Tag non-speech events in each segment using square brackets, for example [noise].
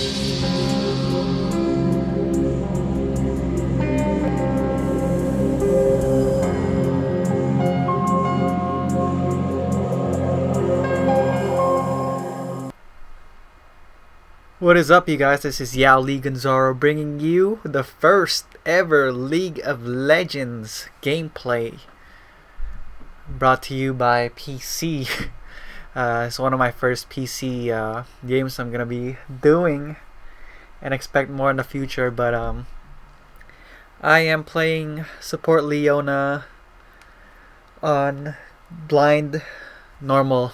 What is up you guys, this is Yowlee Gonzaro bringing you the first ever League of Legends gameplay brought to you by PC. [laughs] Uh, it's one of my first PC uh, games I'm gonna be doing and expect more in the future but um, I am playing support Leona on blind normal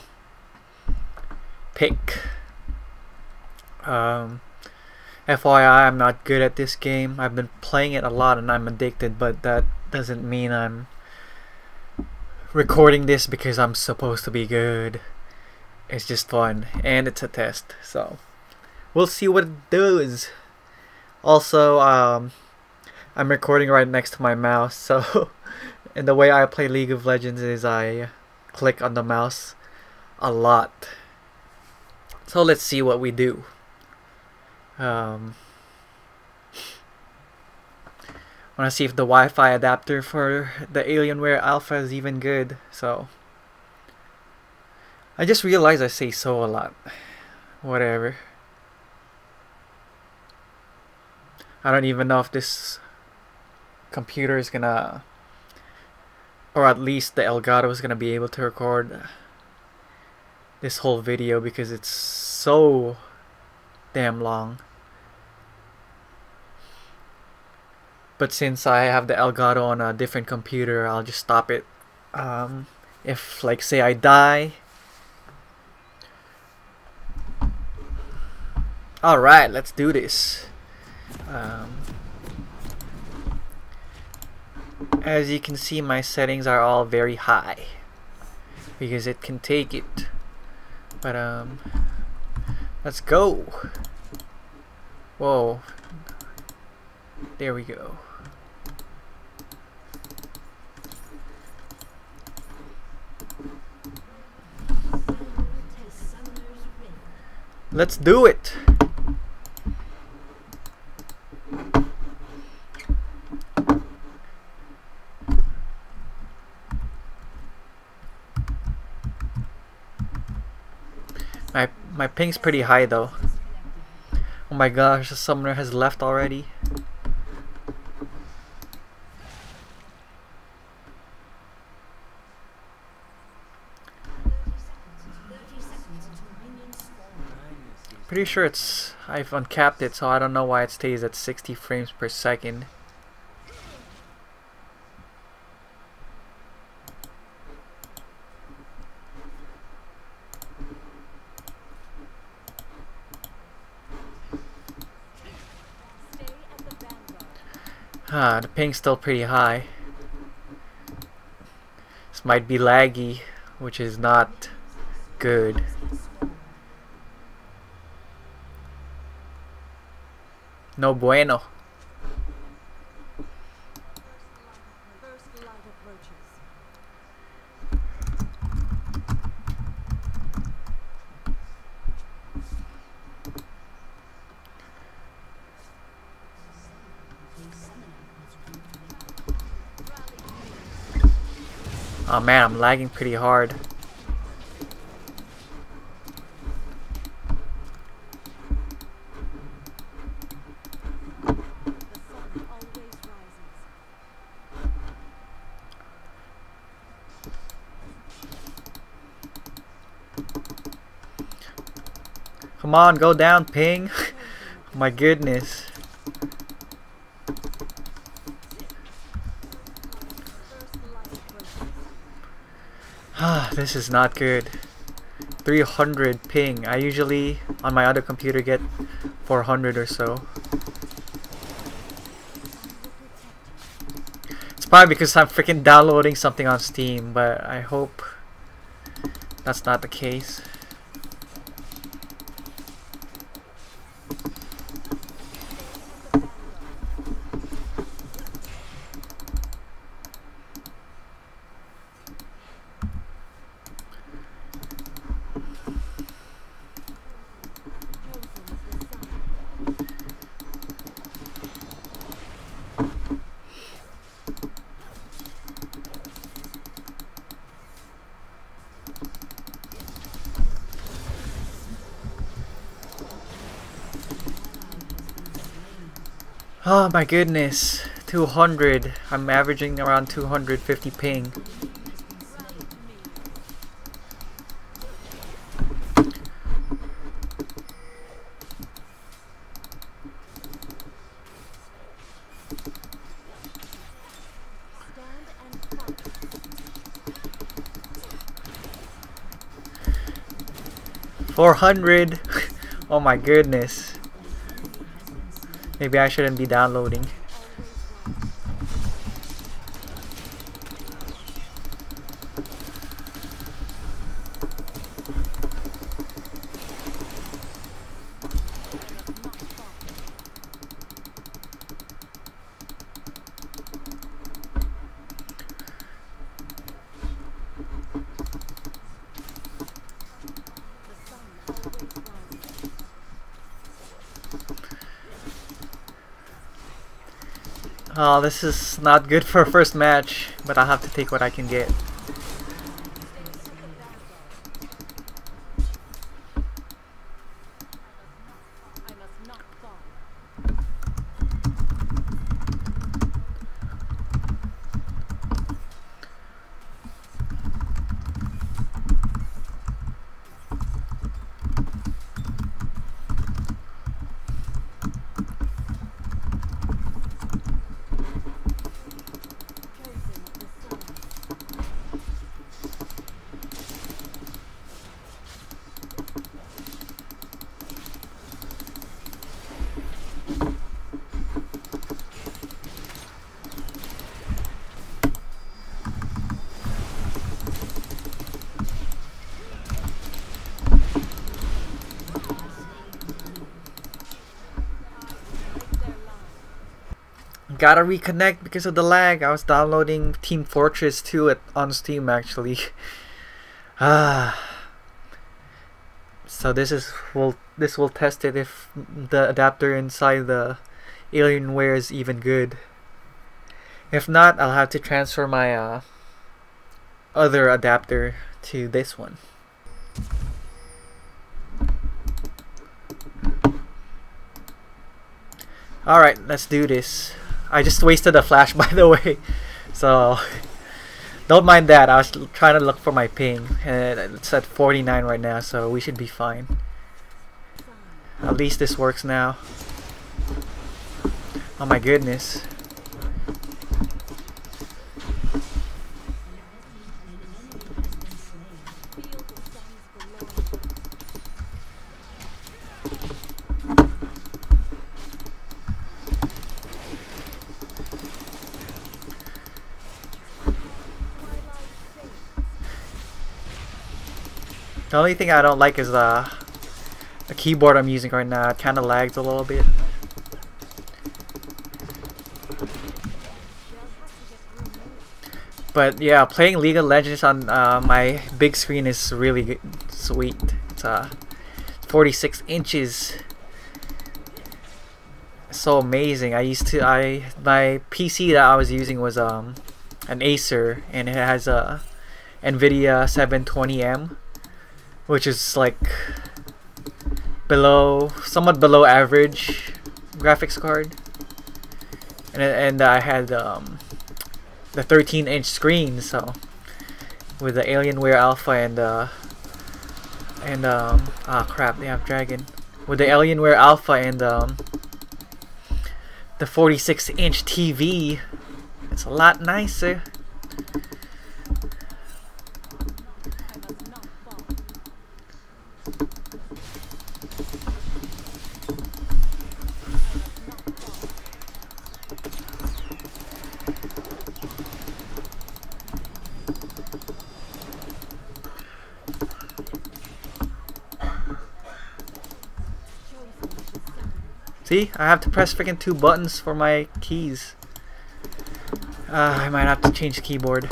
pick um, FYI, I'm not good at this game. I've been playing it a lot and I'm addicted, but that doesn't mean I'm recording this because I'm supposed to be good. It's just fun and it's a test, so we'll see what it does. Also, um, I'm recording right next to my mouse, so [laughs] and the way I play League of Legends is I click on the mouse a lot. So let's see what we do. Um, want to see if the Wi-Fi adapter for the Alienware Alpha is even good. So I just realized I say so a lot. Whatever. I don't even know if this computer is gonna or at least the Elgato is gonna be able to record this whole video because it's so damn long. But since I have the Elgato on a different computer, I'll just stop it. Um, if, like, say I die. Alright, let's do this. Um, as you can see, my settings are all very high. Because it can take it. But, um, let's go. Whoa. There we go. Let's do it! My my ping's pretty high though. Oh my gosh, the summoner has left already. Pretty sure it's I've uncapped it so I don't know why it stays at 60 frames per second. Ah, the ping's still pretty high. This might be laggy, which is not good. No bueno. Oh man, I'm lagging pretty hard. Come on, go down, ping. [laughs] My goodness. Ah, this is not good. 300 ping. I usually, on my other computer, get 400 or so. It's probably because I'm freaking downloading something on Steam, but I hope that's not the case. Oh my goodness. 200. I'm averaging around 250 ping. Four hundred. [laughs] oh my goodness. Maybe I shouldn't be downloading. Oh, this is not good for a first match, but I'll have to take what I can get. Gotta reconnect because of the lag. I was downloading Team Fortress 2 at, on Steam actually. ah. [sighs] so this is will this will test it if the adapter inside the Alienware is even good. If not, I'll have to transfer my uh, other adapter to this one. Alright, let's do this. I just wasted a flash [laughs] by the way. So don't mind that. I was trying to look for my ping and it's at 49 right now so we should be fine. At least this works now. Oh my goodness. The only thing I don't like is uh, the keyboard I'm using right now. It kind of lags a little bit. But yeah, playing League of Legends on uh, my big screen is really sweet. It's uh, 46 inches. so amazing. I used to I my PC that I was using was um an Acer and it has a Nvidia 720M which is like below, somewhat below average graphics card. And and I had um, the 13 inch screen, so with the Alienware Alpha and uh, and um, ah crap, they have Dragon with the Alienware Alpha and um, the 46 inch TV. It's a lot nicer. See? I have to press freaking two buttons for my keys. Uh, I might have to change keyboard.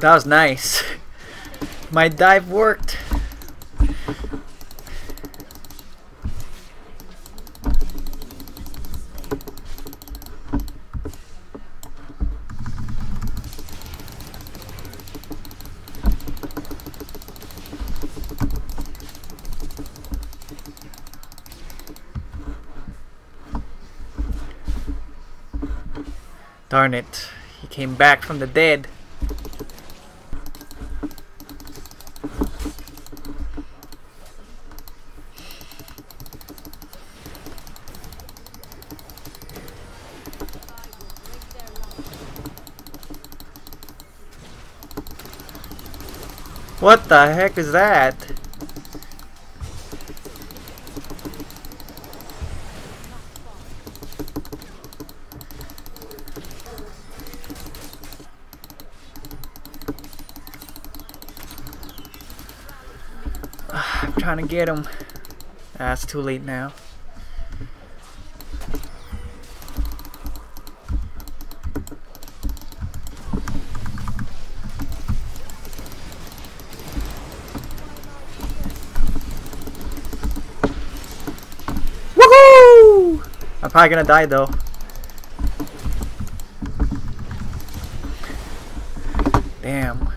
That was nice. My dive worked. Darn it. He came back from the dead. What the heck is that? [sighs] I'm trying to get him. Ah, too late now. Woohoo! I'm probably gonna die though. Damn.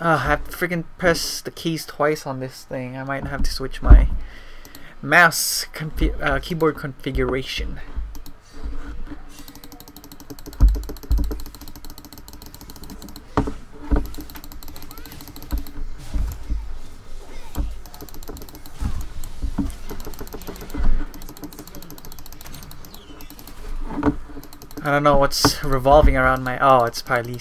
Uh, I freaking pressed the keys twice on this thing. I might have to switch my mouse confi uh, keyboard configuration. I don't know what's revolving around my... Oh, it's probably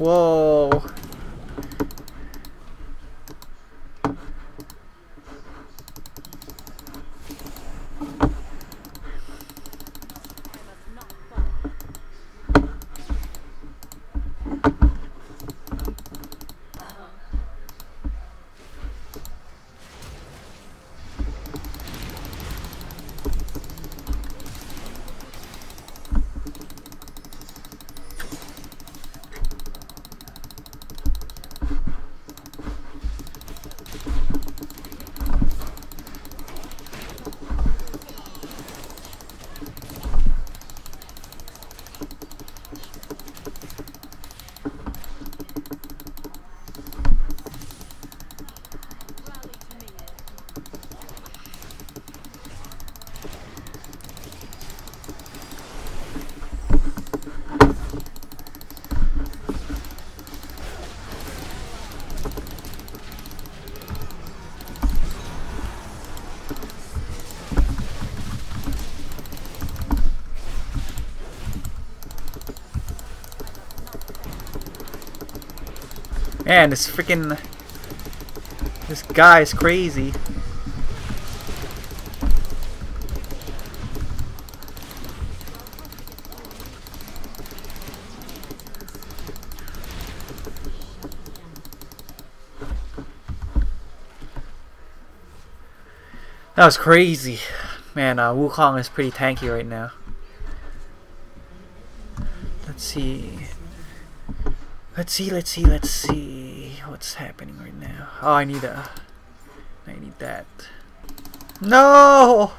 Whoa. Man, this freaking... This guy is crazy. That was crazy. Man, uh, Wukong is pretty tanky right now. Let's see. Let's see, let's see, let's see what's happening right now. Oh, I need a... I need that. No!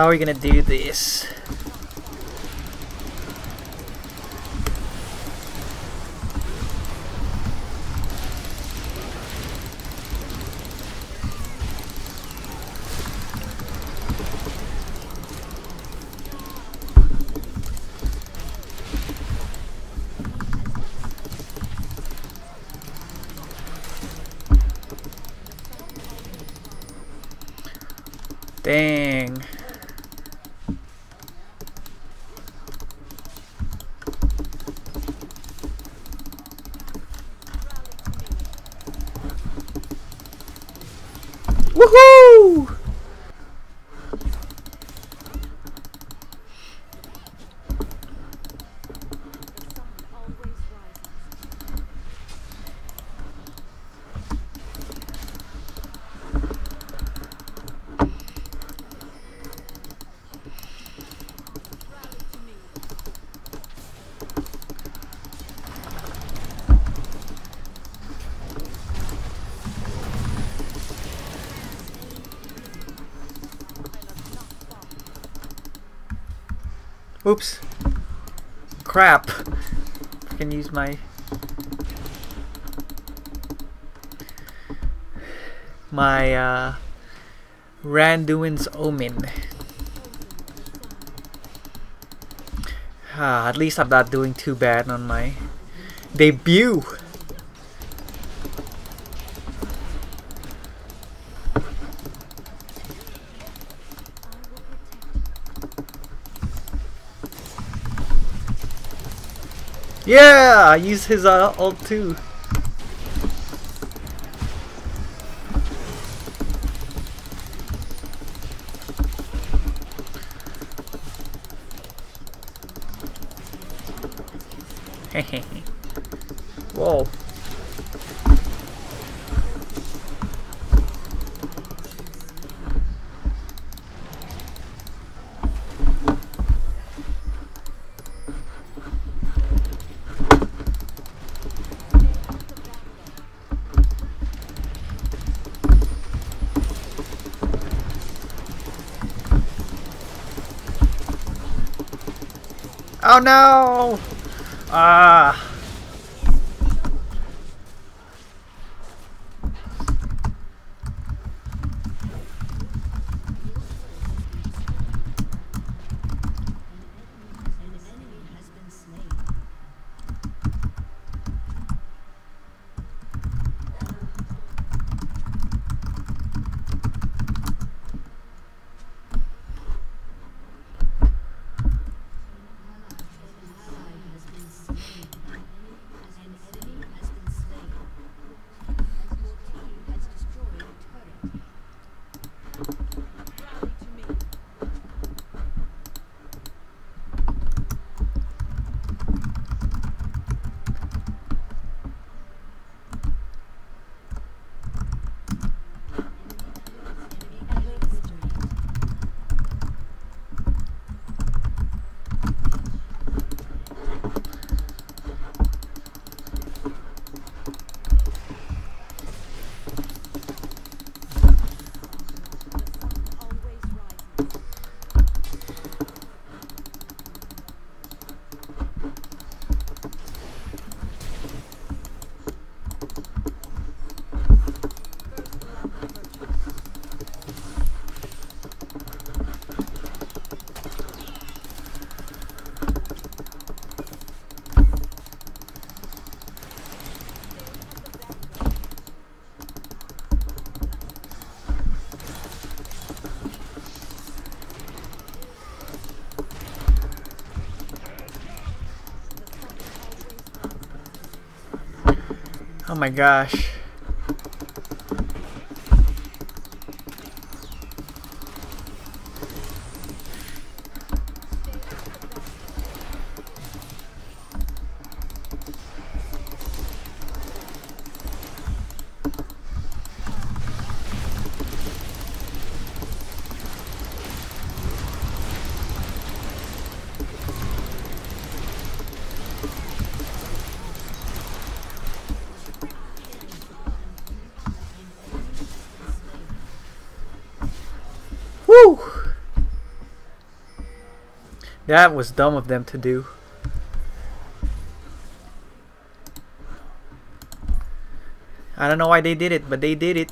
How are we gonna do this? Dang. Woohoo! Oops. Crap. I can use my my uh Randuin's Omen. Ah, at least I'm not doing too bad on my debut. Yeah, I use his uh, ult too. [laughs] Whoa. Oh no! Ah. Oh my gosh. That was dumb of them to do. I don't know why they did it, but they did it.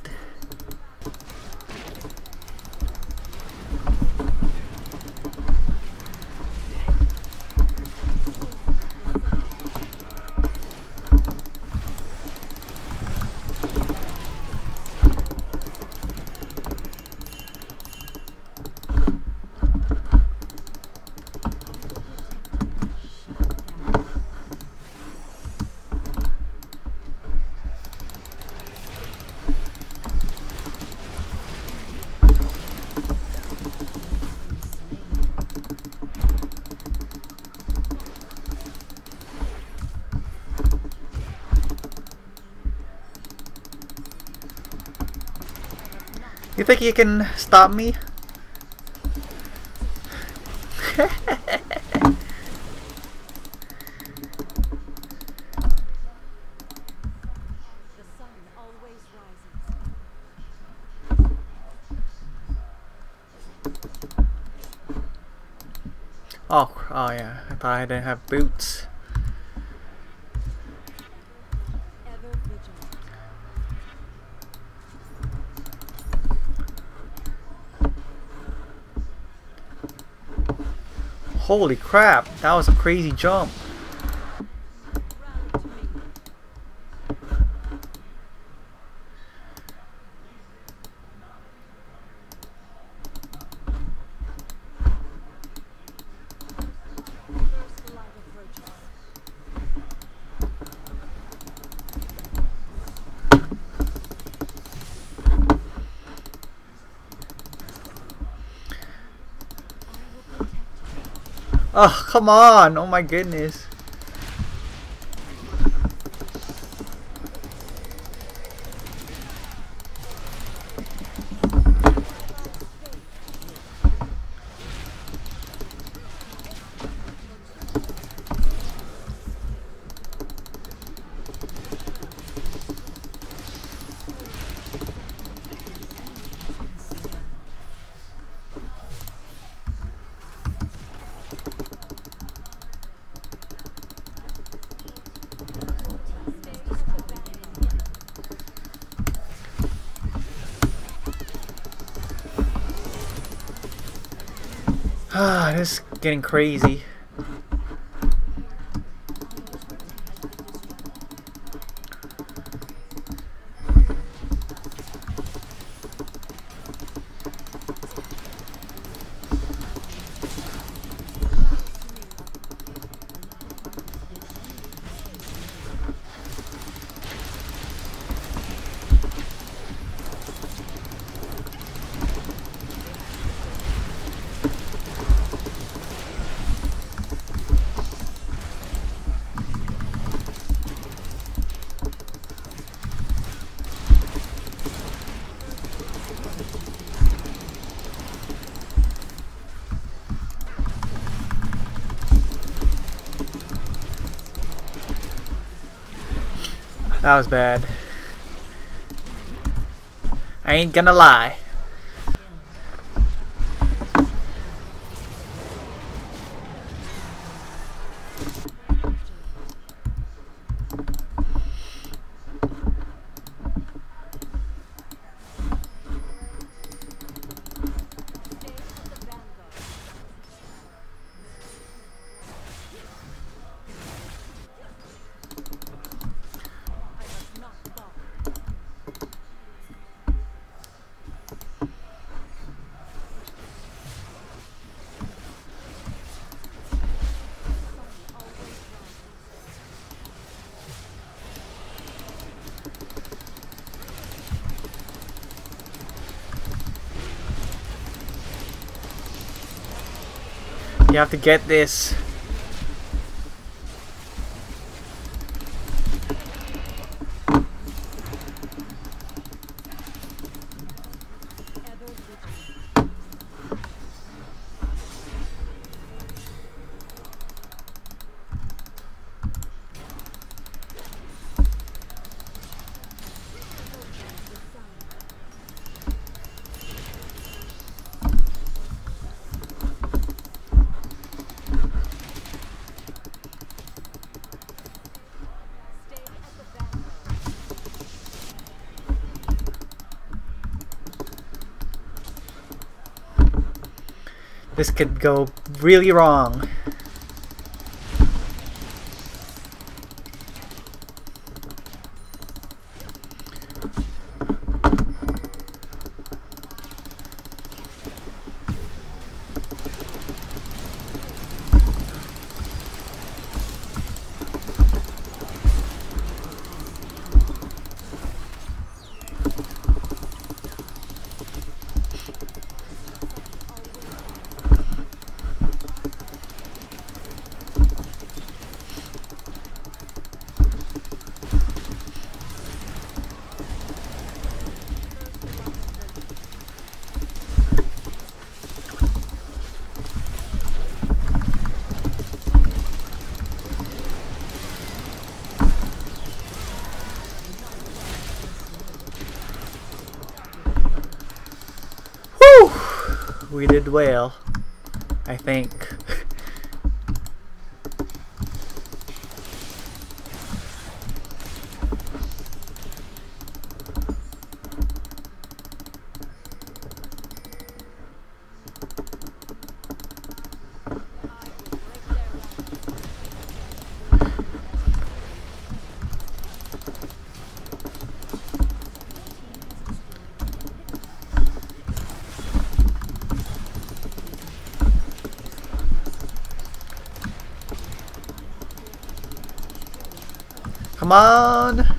You think you can stop me? [laughs] Oh, oh yeah. I thought I didn't have boots. Ever vigilant. Holy crap, that was a crazy jump. Rally to me. First light of roaches. I will protect you. Oh, come on. Oh my goodness. Ah, [sighs] this is getting crazy. That was bad. I ain't gonna lie. You have to get this. This could go really wrong. We did well, I think. Come on!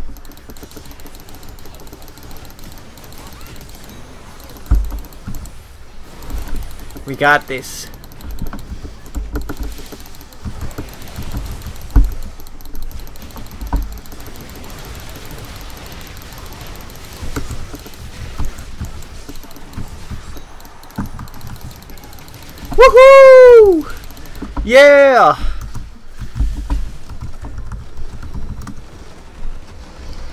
We got this. Woohoo! Yeah!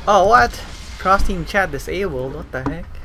Oh, what? Cross team chat disabled? What the heck?